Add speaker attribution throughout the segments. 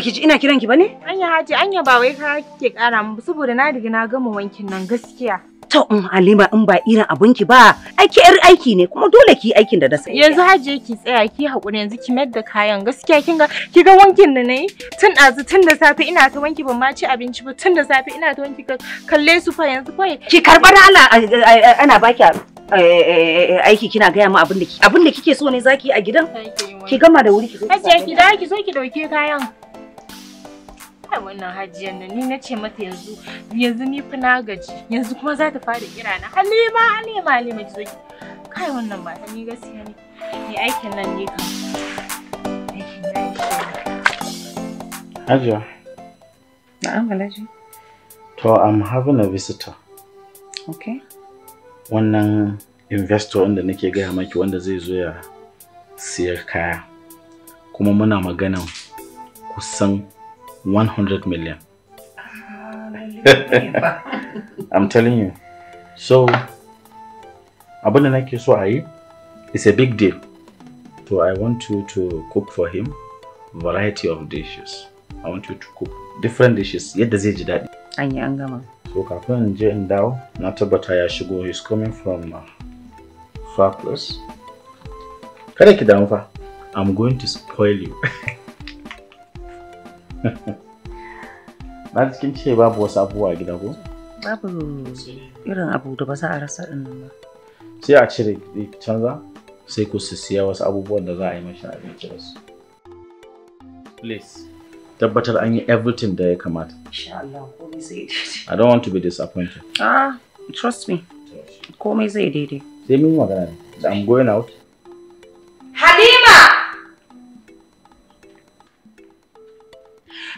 Speaker 1: baki ji ina kiran ki ba ne?
Speaker 2: Anya Haji, anya ba wai ka kike kara mu saboda na riga na gama wankin nan gaskiya.
Speaker 1: To in Halima in ba irin abun ki ba, aiki yar aiki ne kuma dole ki aikin da na sai.
Speaker 2: Yanzu Haji ki tsaya ki haƙuri yanzu ki mayar da kayan gaskiya kin ga ki ga wankin da na yi tun ɗazu tun da safe ina ta wanki ban ma ci abinci ba tun da safe ina ta wanki ka- kalle su fa yanzu fa
Speaker 1: ki karɓar Allah ana baki aiki kina gaya mu abin da ki abin da kike so ne zaki yi a gidan ki gama da wuri ki zo ki
Speaker 2: Hajiya
Speaker 1: same
Speaker 2: ki
Speaker 1: ni.
Speaker 2: da ki zo ki ɗauke kayan. Kai wannan hajiyan nan ni nace mata yanzu yanzu ni fa na gaji yanzu kuma za ta fara kira na Halima Halima Halima ki zo ki. Kai wannan ba ni gaskiya ne. Ni aikin nan ne.
Speaker 3: Hajiya,
Speaker 1: Na'am Alhaji.
Speaker 3: to I'm having a visitor.
Speaker 1: Okay.
Speaker 3: Wannan investor inda nake gaya maki wanda zai zo ya siyar kaya. Kuma muna maganan kusan 100 million. I'm telling you. So, abin da nake so a yi, it's a big deal. So I want you to cook for him variety of dishes. I want you to cook different dishes yadda zai ji daɗi.
Speaker 1: An yi an gama.
Speaker 3: So kafin in je in dawo, na tabbata ya shigo he's coming from uh, far place. Kada ki damu fa, I'm going to spoil you. Na cikin ce babu wasu abubuwa a gida ko?
Speaker 1: Babu irin abu da ba za a rasa ɗin nan ba.
Speaker 3: Sai a cire canza, sai ku siya wasu abubuwan da za a yi mashi abinci da su. Please, tabbatar an yi everything da ya kamata.
Speaker 1: Insha Allah komai zai daidai.
Speaker 3: I don't want to be disappointed.
Speaker 1: Ah, trust me. Komai zai daidai.
Speaker 3: Sai mun yi magana ne. Da I'm going out.
Speaker 1: Halima!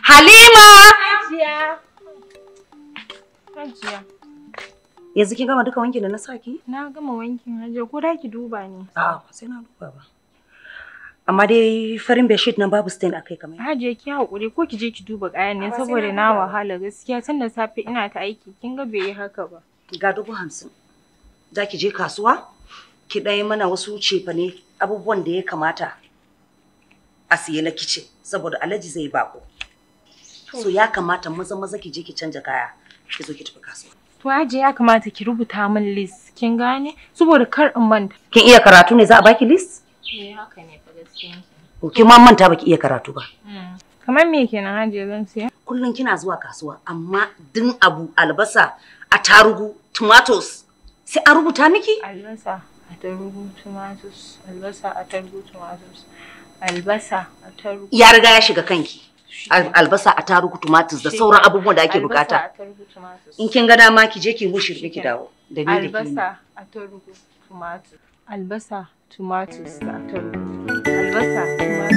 Speaker 1: Halima!
Speaker 2: Hajiya. Hajiya.
Speaker 1: Yanzu kin gama duka wankin da na saki?
Speaker 2: Na gama wankin hajiya ko da ki duba ni.
Speaker 1: A'a, ba sai na duba ba. Amma dai farin bedsheet nan babu stain akai kamar.
Speaker 2: Hajiya ki haƙuri ko ki je ki duba kayan ne saboda
Speaker 1: na
Speaker 2: wahala gaskiya tun da safe ina ta aiki kin ga bai yi haka ba.
Speaker 1: Ga dubu hamsin. Za ki je kasuwa? Ki ɗaya mana wasu cefane abubuwan da ya kamata a siye na kice saboda alhaji zai bako. So ya kamata maza maza ki je ki canja kaya. Ki zo ki tafi kasuwa.
Speaker 2: To Hajiya ya kamata ki rubuta min list kin gane saboda kar in manta.
Speaker 1: Kin iya karatu ne za a baki list?
Speaker 2: Eh haka ne fa gaskiya.
Speaker 1: Ko kin ma manta baki iya karatu ba.
Speaker 2: Kamar me kenan Hajiya zan siya?
Speaker 1: kullum kina zuwa kasuwa amma din abu albasa attarugu tomatoes sai a rubuta miki
Speaker 2: Albasa, attarugu, tomatoes, albasa, attarugu, tomatoes, albasa, attarugu.
Speaker 1: ya riga ya shiga kanki Al- albasa attarugu tomatoes da sauran abubuwan da ake
Speaker 2: buƙata.
Speaker 1: in kin ga dama ki je ki mushi ki dawo. Da ni da
Speaker 2: Albasa, attarugu, tomatoes. Albasa, tomatoes da attarugu. Albasa, tomatoes.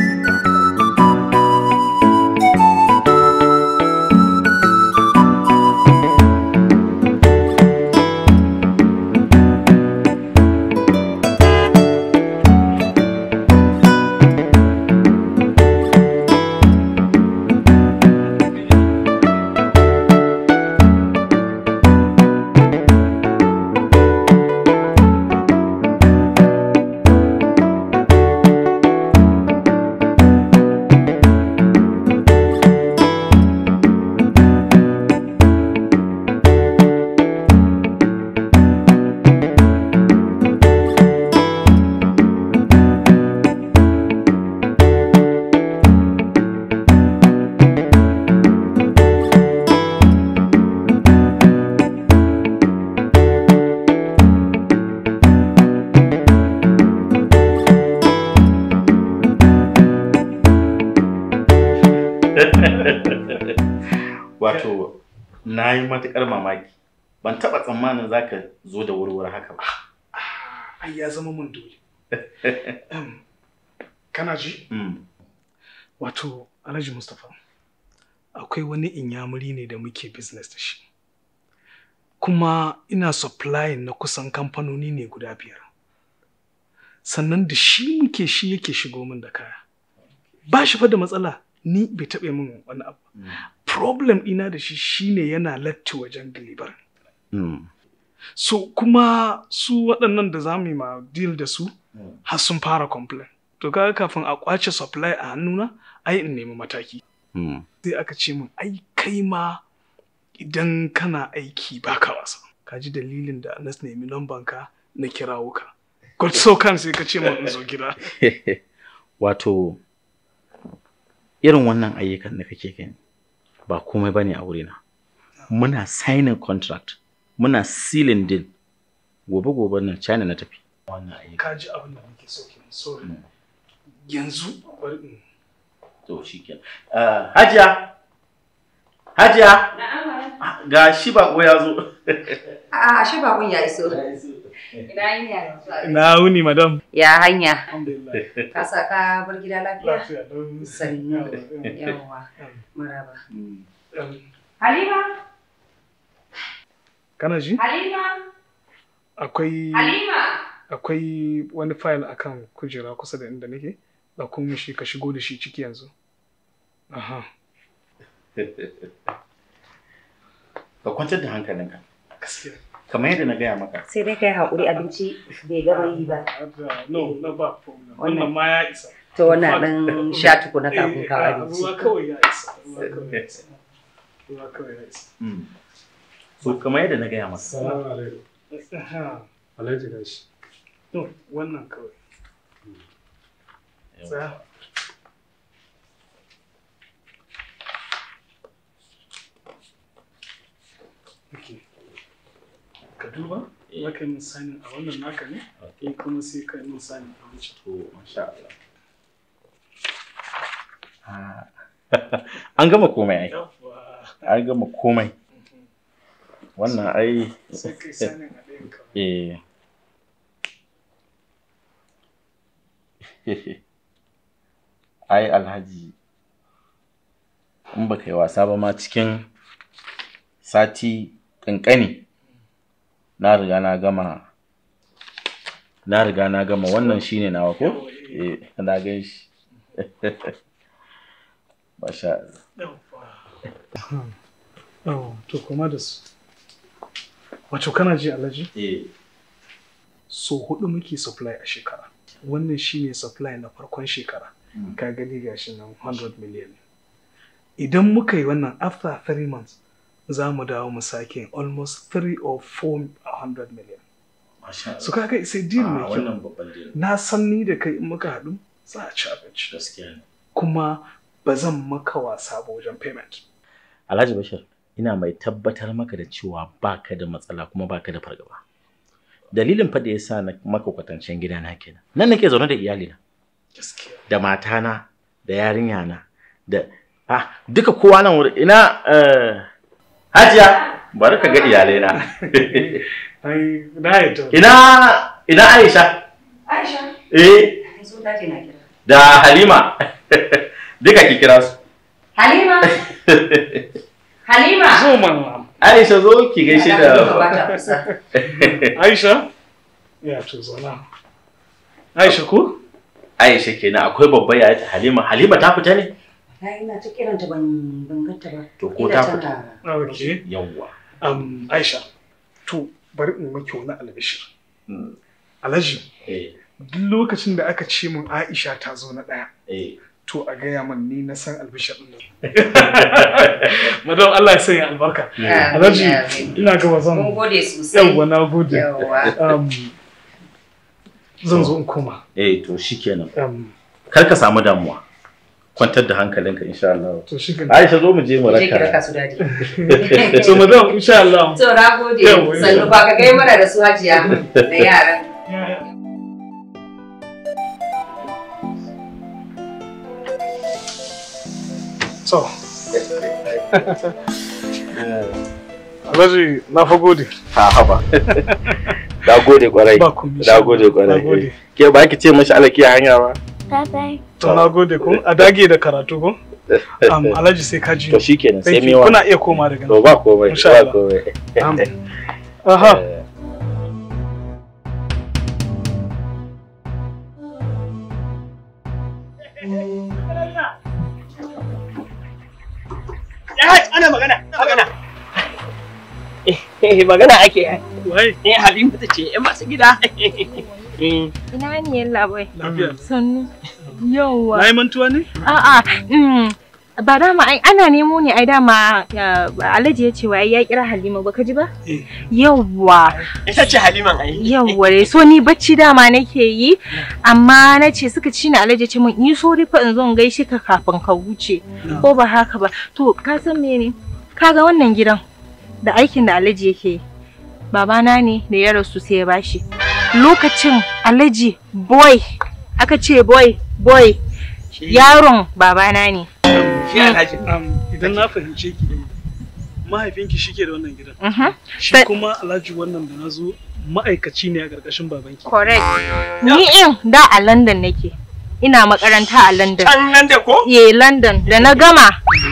Speaker 3: Matuƙar mamaki. Ban taɓa tsammanin za ka zo da wurwuri haka ba.
Speaker 4: ai ya zama mun dole kana ji
Speaker 3: Mm.
Speaker 4: wato alhaji mustapha akwai wani inyamuri ne da muke business da shi kuma ina supplying na kusan kamfanoni ne guda biyar sannan da shi muke shi yake shigo min da kaya ba shi fa da matsala ni bai taɓa min wani abu
Speaker 3: Mm.
Speaker 4: problem ɗina da shi shine yana latti wajen deliver
Speaker 3: Mm.
Speaker 4: so kuma su waɗannan da za mu yi ma deal da su
Speaker 3: Mm.
Speaker 4: har sun fara complain. To kaga kafin a ƙwace supply a hannuna ai in nemi mataki. Sai aka ce min ai kai ma idan kana aiki baka wasa. Ka ji dalilin da na nemi lamban ka na kirawo ka. God so kan sai ka ce min in zo gida.
Speaker 3: Wato, irin wannan ayyukan da kake gani ba komai ba ne a wurina. Muna signing contract, muna sealing deal. Gobe-gobe nan China na tafi. Wannan ayyuka.
Speaker 4: ka ji abin da nake so kenan sorry yanzu bari in
Speaker 3: To shi ke. Hajiya! Hajiya! Ga shi bako ya zo.
Speaker 1: A shi bakon ya iso. Ina yin ya
Speaker 4: na wuni madam
Speaker 1: Ya hanya.
Speaker 4: alhamdulillah
Speaker 1: Ka sa ka bar gida lafiya?
Speaker 4: lafiya don
Speaker 1: Sannu. Yawwa. Maraba. Halima!
Speaker 4: kana ji
Speaker 1: Halima!
Speaker 4: akwai
Speaker 1: Halima!
Speaker 4: akwai wani fayil akan kujera kusa da inda nake da kuma shi ka shigo da shi ciki yanzu aha
Speaker 3: Ka kwantar da hankalinka.
Speaker 4: gaskiya
Speaker 3: Kamar yadda na gaya maka.
Speaker 1: Sai dai kai haƙuri abinci bai gama yi ba.
Speaker 4: No na ba problem
Speaker 1: Wannan-
Speaker 4: ma ya isa
Speaker 1: To wannan ɗan sha tukuna kafin
Speaker 4: Eh,
Speaker 1: kawo
Speaker 4: ah,
Speaker 1: abinci.
Speaker 4: ruwa kawai ya isa ruwa kawai ya isa
Speaker 3: Hmm. So kamar yadda na gaya maka.
Speaker 4: salamu alaikum alhaji gashi no wannan kawai tsaya Okay. Ka duba? Za ka yi min sanin a wannan naka ne? Eh kuma sai ka yi min sanin a wancan.
Speaker 3: To, masha Allah. Ah. An gama komai ai. An gama komai. Wannan ai
Speaker 4: sai kai sanin a ɗayan kawai
Speaker 3: eh. Ai alhaji in baka yi wasa ba ma cikin sati ƙanƙani na riga na gama na riga na gama. Wannan shine nawa ko? Eh na gan shi. Masha Allah.
Speaker 4: Oh to kuma da su. Wato kana ji alhaji?
Speaker 3: Eh.
Speaker 4: So huɗu muke supply a shekara. Wannan shine supply na farkon shekara.
Speaker 3: Mm.
Speaker 4: ka gani gashi nan 100 million. Idan muka yi wannan after 3 months za mu dawo mu sake almost 3 or 400 million. So kaga sai deal mai
Speaker 3: Ah,
Speaker 4: kyau. na san ni da kai in muka haɗu za a ci abinci. Kuma ba zan maka wasa ba wajen payment.
Speaker 3: Alhaji Bashir, ina mai tabbatar maka da cewa baka da matsala kuma baka da fargaba. Dalilin fa da ya sa na maka kwatancen gidana kenan. Nan nake zaune da iyalina, da matana, da yarinyana, da ah duka kowa nan wuri ina eh, Hajiya, bari ka ga iyalaina.
Speaker 4: ai na
Speaker 3: ina ina Aisha,
Speaker 1: Aisha.
Speaker 3: eh
Speaker 1: Zo ta ce na kira.
Speaker 3: da Halima. duka ki kira su.
Speaker 1: Halima! Halima!
Speaker 4: zo mana
Speaker 3: Aisha zo ki gaishe da.
Speaker 4: Aisha ya to zauna Aisha ko
Speaker 3: Aisha kenan akwai babba ya ta Halima. Halima ta fita ne?
Speaker 1: Na ina ta kiranta ban ban ganta ba.
Speaker 3: To ko ta fita?
Speaker 4: okay
Speaker 3: Yawwa.
Speaker 4: um Aisha to bari in maki wani albishir
Speaker 3: Mm.
Speaker 4: Alhaji
Speaker 3: Eh,
Speaker 4: duk lokacin da aka ce min Aisha ta zo na ɗaya
Speaker 3: eh.
Speaker 4: to a gaya min ni na san albishir ɗin Madam Allah ya sanya albarka Alhaji ina gaba
Speaker 1: Mun
Speaker 4: zan
Speaker 1: gode sosai.
Speaker 4: yawwa na gode
Speaker 1: Yawwa.
Speaker 4: um, zan zo in koma
Speaker 3: Eh, to shikenan.
Speaker 4: um,
Speaker 3: Kar ka samu damuwa. Kwantar da hankalinka insha Allah.
Speaker 4: to shi kan
Speaker 3: Aisha zo mu je mu
Speaker 1: Je ki raka
Speaker 3: raka.
Speaker 1: su daɗi.
Speaker 4: so madam insha Allah
Speaker 1: To na gode. Sannu ba ka gai mana da su hajiya da yaran.
Speaker 4: so Alhaji na fa gode
Speaker 3: Ha haba. Da gode
Speaker 4: ƙwarai.
Speaker 3: Da gode
Speaker 4: ƙwarai.
Speaker 3: Ke ba ki ce mashi alaki a hanya ba?
Speaker 5: Bye bye.
Speaker 4: To na gode ko a dage da karatu ko? Um, Alhaji sai ka ji.
Speaker 3: To shikenan sai mewa.
Speaker 4: Kuna iya koma daga
Speaker 3: To ba komai.
Speaker 4: Insha
Speaker 3: Ba
Speaker 4: Allah.
Speaker 3: komai.
Speaker 4: Aha.
Speaker 3: Eh,
Speaker 6: ana magana, magana. Eh, magana ake yi.
Speaker 4: Wai,
Speaker 6: Eh, Halima ta ce, ‘yan masu gida. Eh.
Speaker 2: Ina ne yalla bai?
Speaker 4: Lafiya.
Speaker 2: Sannu. Yawwa.
Speaker 4: Na yi mantuwa ne?
Speaker 2: A'a, mm, ba dama ai ana nemo ne ai dama ya- Alhaji ya ce wai ya kira Halima baka ji ba?
Speaker 4: Eh.
Speaker 2: Yawwa,
Speaker 6: Ita ce Haliman ai.
Speaker 2: yawwa dai so ni bacci dama nake yi amma na ce suka ci ni Alhaji ya ce min yi so fa in zo in gaishe ka kafin ka wuce ko ba haka ba. To ka san mene? Kaga wannan gidan da aikin da Alhaji yake yi. Babana ne da ya rasu sai ya bashi. Lokacin Alhaji boy aka ce boy boy yaron babana ne.
Speaker 6: Shi Alhaji.
Speaker 4: Um, idan na fahimce ki mahaifinki shi ke da wannan gidan.
Speaker 2: Mhm.
Speaker 4: Shi kuma alhaji wannan da na zo ma'aikaci ne a ƙarƙashin babanki.
Speaker 2: Correct. Ni in da a London nake. Ina makaranta a London.
Speaker 6: Can nan da ko?
Speaker 2: Ye London da na gama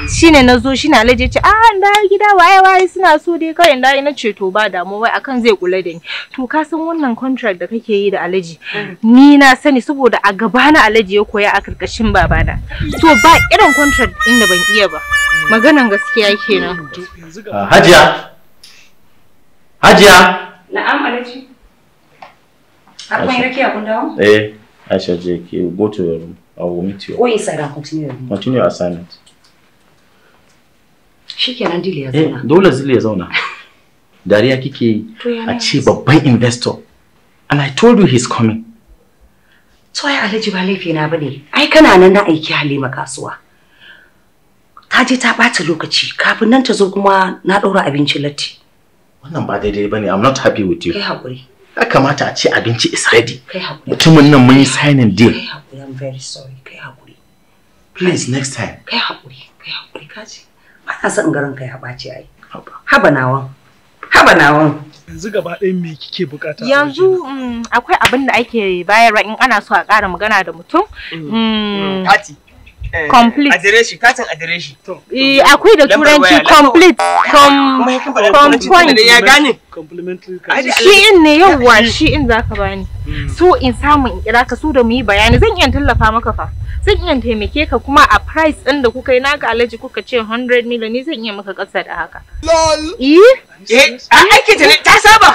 Speaker 2: shine na zo shine Alhaji ya ce ah da gida waye waye suna so dai kawai da na ce to ba damu wai akan zai kula da ni. To ka san wannan contract da kake yi da Alhaji ni na sani saboda a gaba na Alhaji ya koya a ƙarƙashin babana. To ba irin contract din da ban iya ba. Maganan gaskiya kenan.
Speaker 3: Ah, Hajiya. Hajiya.
Speaker 1: Na'am Alhaji. Har kun yi rakiya kun dawo?
Speaker 3: Eh, Aisha je ki go to your room. I will meet you.
Speaker 1: Ko inside and continue. with me.
Speaker 3: Continue your assignment.
Speaker 1: Shikenan dili ya
Speaker 3: Eh,
Speaker 1: zauna.
Speaker 3: dole zile ya zauna. Dariya kike
Speaker 1: ya
Speaker 3: a ce babban investor. And I told you he's coming.
Speaker 1: To ai Alhaji ba laifi na ba ne. Ai kana nan na aiki Halima kasuwa. Ta je ta ɓata lokaci kafin nan ta zo kuma na ɗora abinci latti.
Speaker 3: Wannan ba daidai ba ne. I'm not happy with you.
Speaker 1: Kai haƙuri.
Speaker 3: Ya kamata a ce abinci is ready. Mutumin nan mun yi signing deal.
Speaker 1: I'm very sorry. Kai haƙuri.
Speaker 3: Please next time.
Speaker 1: Kai haƙuri. Kai haƙuri kaji. Ba na son garin kai haɓaci ai.
Speaker 3: Haba.
Speaker 1: Haba nawan. Haba nawan.
Speaker 4: yanzu gaba ɗayan me kike buƙata?
Speaker 2: Yanzu mm, akwai abin da ake bayarwa in ana so a ƙara magana da mutum. Mm,
Speaker 6: Kati. Eh,
Speaker 2: Complete.
Speaker 6: Adireshi, katin adireshi.
Speaker 2: Eh, akwai da turanci complete from
Speaker 6: ya
Speaker 2: from point.
Speaker 6: gane.
Speaker 4: complimentary
Speaker 6: Aji
Speaker 4: card.
Speaker 2: shi in ne yauwa shi in zaka bani so in samu in kira ka so da mu yi bayani zan iya tallafa maka fa zan iya taimake ka kuma a price din da kuka yi naka alaji kuka ce 100 million ni zan iya maka kasa da haka lol eh
Speaker 6: Eh, a aikin ta ne ta saba.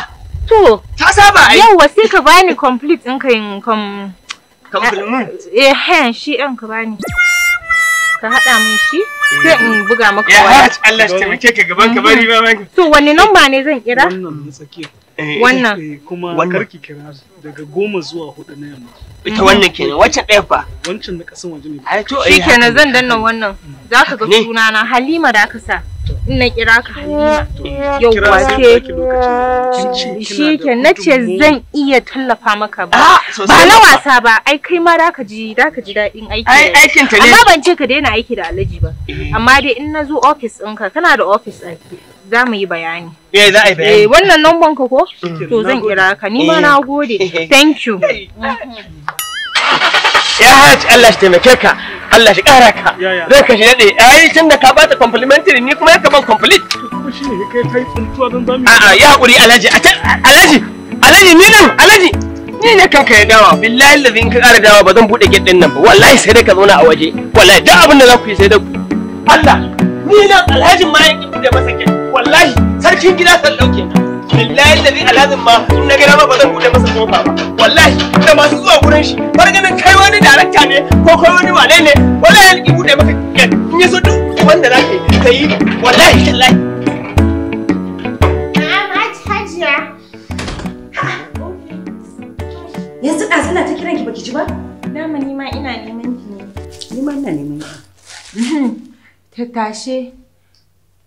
Speaker 2: to
Speaker 6: Ta saba ai.
Speaker 2: yauwa sai ka bani complete din ka yin com
Speaker 6: Compliment.
Speaker 2: eh hen shi ɗin ka bani ka haɗa min shi sai in buga maka
Speaker 6: Ya
Speaker 2: waya.
Speaker 6: Allah shi taimake ka gaban ka bari ba maka.
Speaker 2: to wani namba ne zan kira?
Speaker 4: Wannan na tsakiya.
Speaker 6: Eh,
Speaker 2: wannan.
Speaker 4: Eh, kuma karki kira daga goma zuwa huɗu na yamma.
Speaker 6: Ita wannan kenan, waccan ɗaya fa.
Speaker 4: Wancan na kasan waje ne.
Speaker 6: Ai to
Speaker 2: shi kenan zan danna wannan. Za ka ga sunana halima da aka sa. In na kira ka halima.
Speaker 4: Kira
Speaker 2: yauwa
Speaker 4: sai
Speaker 2: ke
Speaker 4: baki lokacin. Kin ce kina
Speaker 2: shi
Speaker 4: da
Speaker 2: ke na ce
Speaker 4: gudunmawa.
Speaker 2: zan iya tallafa maka ba.
Speaker 6: Ah,
Speaker 2: ba na wasa ba. Ai kai ma da ka ji da ka ji daɗin aiki.
Speaker 6: Ai aikin ta ne.
Speaker 2: amma ban ce ka daina aiki da alhaji ba. Amma dai in na zo ofis ɗinka kana da ofis aiki za mu yi bayani.
Speaker 6: Eh, za a yi
Speaker 2: eh
Speaker 6: bayani.
Speaker 2: wannan numban ka ko?
Speaker 4: Shikenan,
Speaker 2: to zan kira ka. Ni ma
Speaker 6: Eh.
Speaker 2: na gode. Thank you
Speaker 6: Ya haji Allah shi taimake ka. Allah shi ƙara ka. Zai ka shi daɗe. Ai tun da ka bata complimentary ni kuma ya ka ban complete.
Speaker 4: Kuma shi ne kai kai tsuntuwa don za mu yi.
Speaker 6: A'a ya haƙuri Alhaji. Alhaji. Alhaji ni nan Alhaji. Ni ne kanka ya dawa. Billahi lazi in ka ƙara dawa ba zan buɗe gate ɗin nan ba. Wallahi sai dai ka zauna a waje. Wallahi duk abin da za ku yi sai dai ku. Allah. Ni nan Alhaji ma ya ƙi buɗe masa gate. Wallahi sarkin gida san ɗauke. Billahi lazi alhazin ma in na gida ma ba zan buɗe masa ƙofa ba. Wallahi da masu zuwa gurin shi. Bar ganin kai wani darakta ne ko kai wani wane ne. Wallahi ya ƙi buɗe maka gate. In ya so duk wanda za ka yi ka yi. Wallahi tallahi.
Speaker 1: Yanzu ɗazu na ta kiran ki baki ji ba?
Speaker 2: dama ni ma ina neman ki ne
Speaker 1: Ni ma ina neman ki.
Speaker 2: tattashe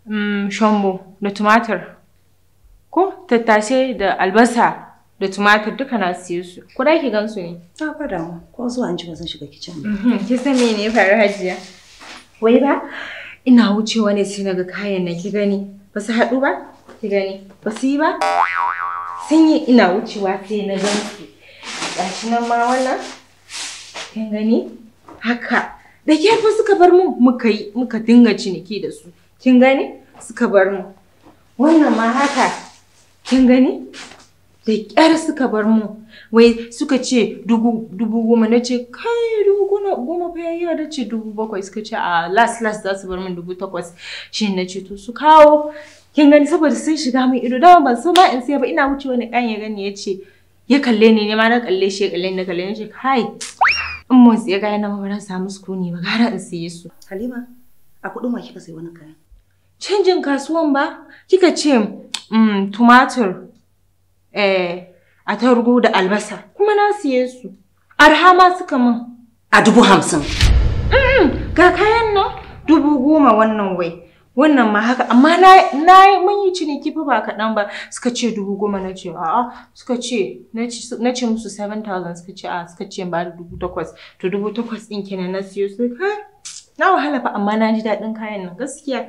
Speaker 2: mm, shombo da tumatir ko tattashe da albasa da tumatir duka na siye su. Ko da ki gansu ne?
Speaker 1: Ta fada mu ko zuwa an ji ba zan shiga kicin ba.
Speaker 2: ki san me ne faru hajiya? Wai ba? Ina wucewa ne sai na ga kayan nan ki gani? Ba su haɗu ba? Ki gani? Ba su yi ba? Sun yi ina wucewa sai na gan su. Gashi nan ma wannan. Kin gani? Haka. Da ke fa suka bar mu muka yi muka dinga ciniki da su. Kin gani? Suka bar mu wannan ma haka. Kin gani? Da ƙyar suka bar mu. Wai suka ce dubu dubu goma. Na ce kai dubu goma goma fa yayi da ce dubu bakwai. Suka ce a last last za su bar min dubu takwas. Shi na ce to su kawo. Kin gani? Saboda sun shiga min ido. Dama ban so ma in sai ba. Ina wuce wani ɗan ya gani ya ce ya kalle ni. Ne ma na kalle shi ya kalle ni na kalle ni. Ce kai in mun siya kayan nan ba na samu sukuni ba. Gara in siye su.
Speaker 1: Halima, a kuɗin wa kika sai wani kayan?
Speaker 2: canjin kasuwan ba. Kika ce mm, tumatur eh atargu da albasa. Kuma na siye su. Arha ma suka min
Speaker 1: A dubu hamsin.
Speaker 2: ga kayan nan. Dubu goma wannan wai. Wannan ma haka. Amma na na mun yi ciniki fa ba kaɗan ba. Suka ce dubu goma na ce a'a. Suka ce na ce musu 7000 suka ce a suka ce ba da dubu takwas. To dubu takwas ɗin kenan na siyo. Su na wahala fa. Amma na ji daɗin kayan nan gaskiya.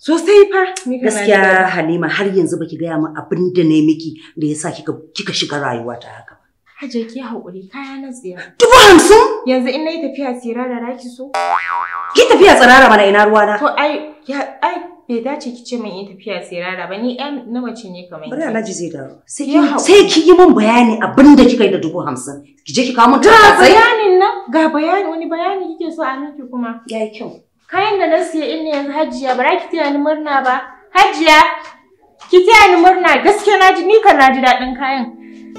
Speaker 2: Sosai fa na
Speaker 1: Gaskiya. Halima har yanzu baki gaya min abin da ne miki da ya sa kika kika shiga rayuwa ta haka.
Speaker 2: Hajiya ki haƙuri kaya na tsiya
Speaker 1: Dubu hamsin?
Speaker 2: yanzu in na yi tafiya tsira da raki so
Speaker 1: Ki tafiya tsirara mana ina ruwana.
Speaker 2: to ai ya ai bai dace ki ce min in tafiya tsirara ba ni ɗan na mace ne kamar
Speaker 1: Bari
Speaker 2: ki.
Speaker 1: Alhaji zai dawo. Sai ki sai ki yi min bayani abin da kika yi da dubu hamsin. Ki je ki kawo min tatsai.
Speaker 2: bayanin nan, ga bayani wani bayani kike so a miki kuma.
Speaker 1: Yayi kyau.
Speaker 2: Kayan da na siya in ne yanzu Hajiya, bara ki taya ni murna ba. Hajiya, ki taya ni murna. Gaskiya na ji ni kan na ji daɗin kayan.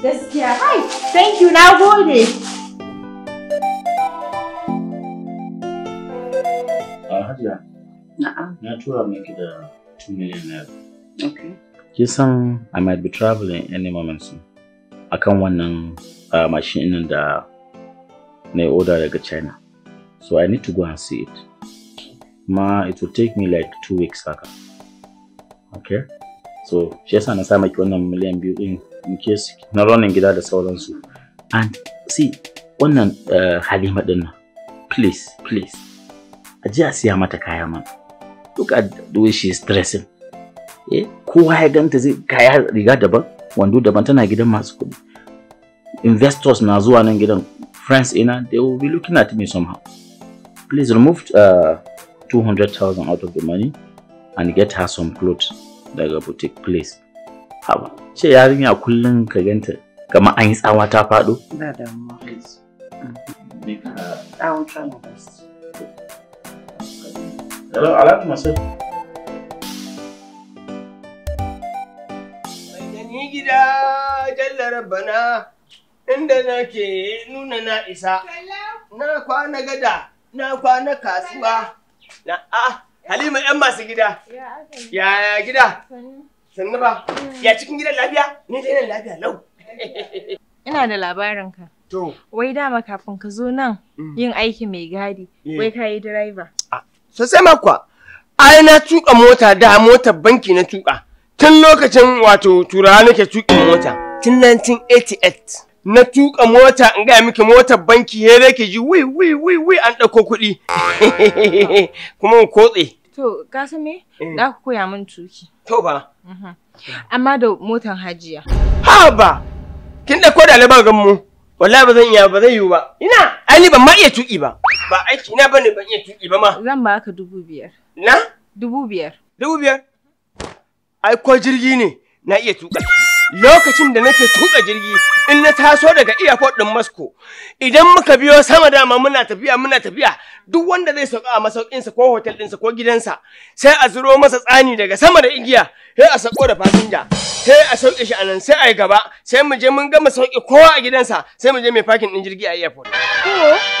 Speaker 2: Gaskiya. Hai, thank you, na gode.
Speaker 3: a hajiya
Speaker 1: Na'am.
Speaker 3: na tura miki da 2 million naira
Speaker 1: Okay.
Speaker 3: kin san i might be traveling any moment soon akan wannan uh, machine ɗin da na yi order daga china so i need to go and see it ma it will take me like two weeks haka. Okay? So shi yasa na sa maki wannan miliyan biyu din in case na running gida da sauransu. And see wannan uh, halima ɗin nan please please a ji a siya mata kaya man look at the way she is dressing. Eh kowa ya ganta zai kaya riga daban wando daban tana gidan masu kuɗi. Investors na zuwa nan gidan friends ina they will be looking at me somehow. Please remove uh, 200,000 out of the money and get her some clothes daga boutique please haba ce yarinya kullum ka ganta kamar an yi tsawa ta faɗo
Speaker 1: Ba damuwa. I will try my best.
Speaker 3: hello alhaji masud
Speaker 6: Mai ni gida jalla rabbana inda nake nuna na isa. Na kwana gada, na kwana kasuwa. Na a Halima yan masu gida. Ya gida? Sannu ba. Ya cikin gidan lafiya? Ni dai nan lafiya lau.
Speaker 2: Ina da labarinka.
Speaker 6: To,
Speaker 2: Wai dama kafin ka zo nan
Speaker 6: Mm.
Speaker 2: yin aiki mai gadi,
Speaker 6: Yeah.
Speaker 2: wai ka yi driver.
Speaker 6: sosai ma kuwa. Ai na tuka mota da motar banki na tuka. Tun lokacin wato turawa nake tuƙin mota. Tun 1988. Na tuka mota in gaya miki motar banki ya rake ji wi wi wi wi an ɗauko kuɗi. Kuma in kotse.
Speaker 2: To, ka san me?
Speaker 6: Mm.
Speaker 2: Za ka koya min tuƙi.
Speaker 6: To ba.
Speaker 2: Amma da motan hajiya.
Speaker 6: Ha ba. Kin ɗauko da albagan mu. Wallahi ba zan iya ba zai yiwu ba. Ina ai ni ban ma iya tuƙi ba. Ba aiki na ba ne ban iya tuƙi ba ma.
Speaker 2: Zan baka dubu biyar.
Speaker 6: Na?
Speaker 2: Dubu biyar.
Speaker 6: Dubu biyar? Ai, ko jirgi ne na iya shi. Lokacin da nake tuƙa jirgi, in na taso daga airport ɗin Moscow, idan muka biyo sama dama muna tafiya muna tafiya, duk wanda zai sauka a masaukinsa ko hotel ɗinsa ko gidansa, sai a zuro masa tsani daga sama da igiya, sai a sako da fasinja, sai a sauke shi a nan, sai a yi gaba, sai mu je mun gama sauke kowa a gidansa, sai mu je mai fakin ɗin jirgi a airport.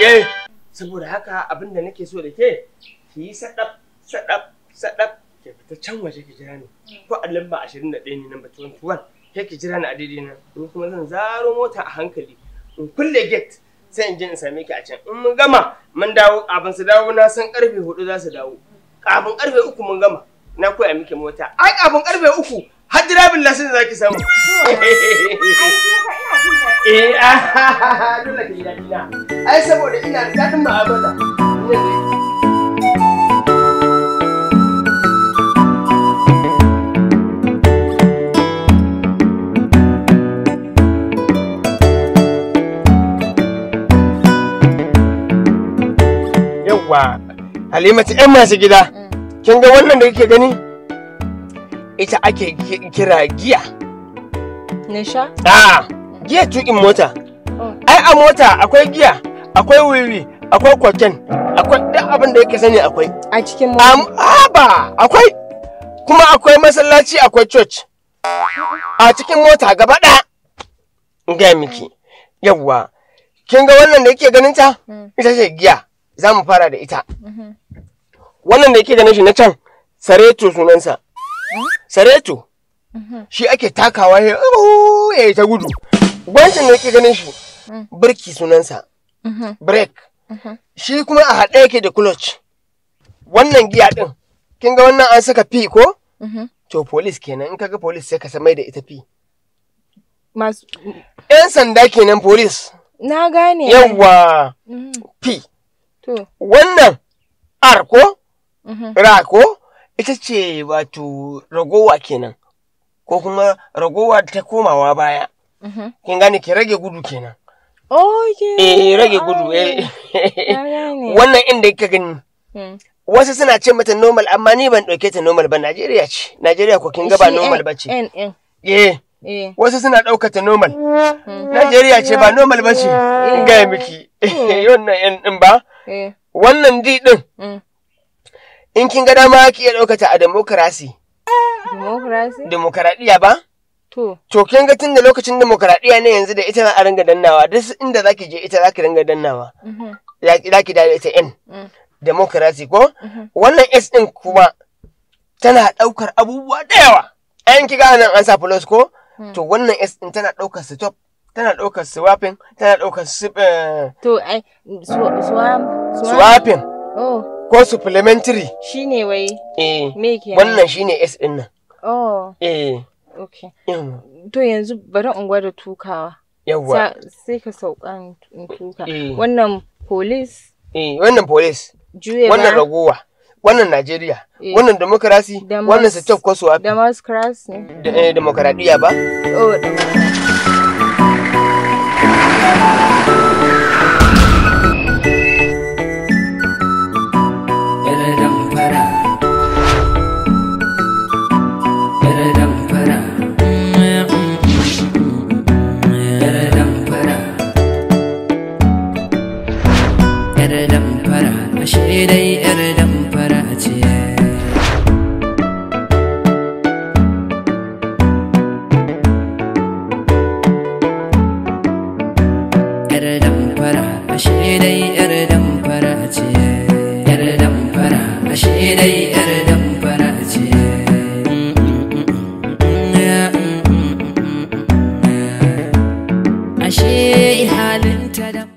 Speaker 6: Eh, saboda haka abin da nake so da ke, ki yi saɗaf, saɗaf, saɗaf, ke fita can waje ki jira ni. Ko a lamba ashirin da ɗaya ne namba 21, ke ki jira ni a daidai nan. Ni kuma zan zaro mota a hankali, in kulle gate, sai in je in same ki a can. In mun gama, mun dawo, kafin su dawo na san ƙarfe huɗu za su dawo. Kafin ƙarfe uku mun gama, na koya miki mota. Ai kafin ƙarfe uku, har dirabin lasin za ki samu. Eh, dole ka ji daɗi na. Ai saboda ina da daɗin mu'amala. Yawwa, Halimatu ‘yan masu gida, kin ga wannan da kike gani? Ita ake ki- kira giya.
Speaker 2: Nisha?
Speaker 6: Ah, giya tuƙin mota.
Speaker 2: Oh.
Speaker 6: Ai a mota akwai giya, akwai wiwi, akwai kwaken, akwai duk abin da yake sani akwai.
Speaker 2: A cikin
Speaker 6: Am, ba, akwai. Kuma akwai masallaci akwai church. A cikin mota gaba ɗaya. in gaya miki yawwa kin ga wannan da yake ganin ta
Speaker 2: Mm.
Speaker 6: ita ce giya za mu fara da ita.
Speaker 2: Mhm.
Speaker 6: wannan da yake ganin shi na can sareto sunansa. Sareto?
Speaker 2: Mhm.
Speaker 6: shi ake takawa ya ya yi ta gudu. Wancan da yake ganin shi
Speaker 2: Mm.
Speaker 6: birki sunansa.
Speaker 2: Mhm.
Speaker 6: break. Shi kuma a haɗe yake da clutch. Wannan giya ɗin kin ga wannan an saka fi ko? To police kenan in kaga police sai ka san mai da ita fi
Speaker 2: Masu
Speaker 6: yan sanda kenan police.
Speaker 2: Na gane.
Speaker 6: yawwa. Fi
Speaker 2: To.
Speaker 6: Wannan r ko?
Speaker 2: Mhm.
Speaker 6: ra ko? Ita ce wato ragowa kenan ko kuma ragowa ta komawa baya.
Speaker 2: Mhm.
Speaker 6: kin gane ki rage gudu kenan.
Speaker 2: Okay.
Speaker 6: eh rage gudu eh. wannan inda kika gani.
Speaker 2: Mm.
Speaker 6: wasu suna ce mata normal amma ni ban ɗauke ta normal ba. Najeriya ce. Najeriya ko kin ga ba
Speaker 2: Shi
Speaker 6: normal ba ce. Eh.
Speaker 2: Eh.
Speaker 6: wasu suna ɗaukar ta normal.
Speaker 2: Mm.
Speaker 6: Najeriya ce ba normal ba ce. In gaya miki. Wannan yan ɗin ba.
Speaker 2: Eh.
Speaker 6: Wannan D ɗin
Speaker 2: Mm.
Speaker 6: in kin ga dama ki iya ɗaukar ta a Democracy? demokaradiyya ba
Speaker 2: To.
Speaker 6: to kin ga tun da lokacin demokaradiyya ne yanzu da ita za a ringa dannawa duk inda zaki je ita zaki ringa dannawa
Speaker 2: Mhm.
Speaker 6: zaki da ita N
Speaker 2: Mm.
Speaker 6: democracy ko
Speaker 2: Mhm.
Speaker 6: wannan S ɗin kuma tana ɗaukar abubuwa da yawa ayan kiga nan an sa plus ko
Speaker 2: Mm.
Speaker 6: to wannan S ɗin tana ɗaukar stop tana ɗaukar swapping tana ɗaukar eh,
Speaker 2: To ai
Speaker 6: swapping.
Speaker 2: Oh,
Speaker 6: ko supplementary.
Speaker 2: Shine wai.
Speaker 6: Eh.
Speaker 2: Me ke
Speaker 6: wannan shine S ɗin nan.
Speaker 2: Oh,
Speaker 6: eh.
Speaker 2: Okay. To yanzu bari in gwada tukawa.
Speaker 6: yawwa.
Speaker 2: Sa- Sai ka sauka in in tuka.
Speaker 6: Eh.
Speaker 2: Wannan police?
Speaker 6: Eh wannan police. Wannan ragowa. Wannan Najeriya.
Speaker 2: Eh.
Speaker 6: wannan democracy.
Speaker 2: Da
Speaker 6: wannan
Speaker 2: mas-
Speaker 6: stop ko swapping.
Speaker 2: Damascus ne.
Speaker 6: da demokaradiyya ba?
Speaker 2: Oh, Thank you.